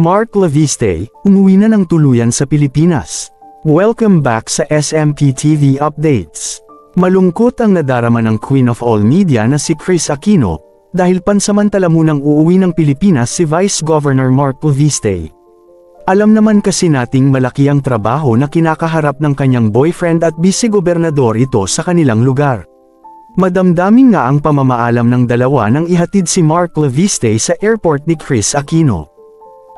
Mark Laviste, umuwi na ng tuluyan sa Pilipinas. Welcome back sa SMP TV Updates. Malungkot ang nadarama ng Queen of All Media na si Chris Aquino, dahil pansamantala munang uuwi ng Pilipinas si Vice Governor Mark Laviste. Alam naman kasi nating malaki ang trabaho na kinakaharap ng kanyang boyfriend at vice-gobernador ito sa kanilang lugar. Madamdamin nga ang pamamaalam ng dalawa nang ihatid si Mark Laviste sa airport ni Chris Aquino.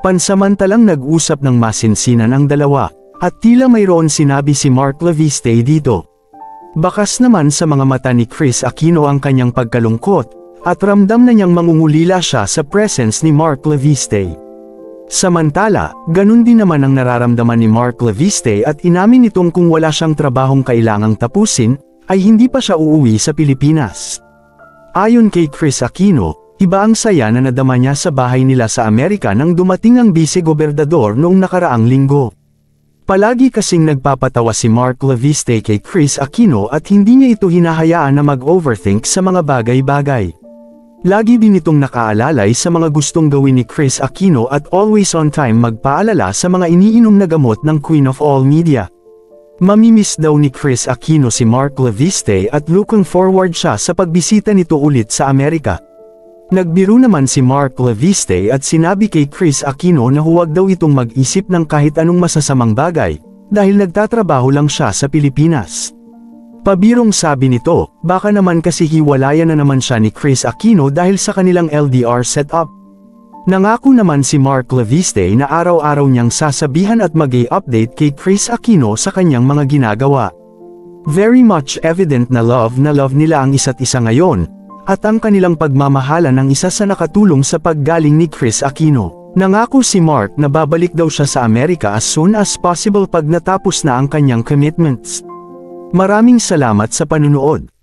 Pansamantalang nag-usap ng masinsinan ang dalawa, at tila mayroon sinabi si Mark Laviste dito. Bakas naman sa mga mata ni Chris Aquino ang kanyang pagkalungkot, at ramdam na niyang mangungulila siya sa presence ni Mark Laviste. Samantala, ganun din naman ang nararamdaman ni Mark Laviste at inamin nitong kung wala siyang trabahong kailangang tapusin, ay hindi pa siya uuwi sa Pilipinas. Ayon kay Chris Aquino, Iba ang saya na nadama niya sa bahay nila sa Amerika nang dumating ang vice-gobernador noong nakaraang linggo. Palagi kasing nagpapatawa si Mark Laviste kay Chris Aquino at hindi niya ito hinahayaan na mag-overthink sa mga bagay-bagay. Lagi din itong nakaalalay sa mga gustong gawin ni Chris Aquino at always on time magpaalala sa mga iniinom na gamot ng Queen of All Media. Mamimiss daw ni Chris Aquino si Mark Laviste at looking forward siya sa pagbisita nito ulit sa Amerika. Nagbiro naman si Mark Leviste at sinabi kay Chris Aquino na huwag daw itong mag-isip ng kahit anong masasamang bagay, dahil nagtatrabaho lang siya sa Pilipinas. Pabirong sabi nito, baka naman kasi hiwalayan na naman siya ni Chris Aquino dahil sa kanilang LDR setup. Nangako naman si Mark Leviste na araw-araw niyang sasabihan at mag update kay Chris Aquino sa kanyang mga ginagawa. Very much evident na love na love nila ang isa't isa ngayon, at ang kanilang pagmamahalan ang isa sa nakatulong sa paggaling ni Chris Aquino. Nangako si Mark na babalik daw siya sa Amerika as soon as possible pag natapos na ang kanyang commitments. Maraming salamat sa panunood.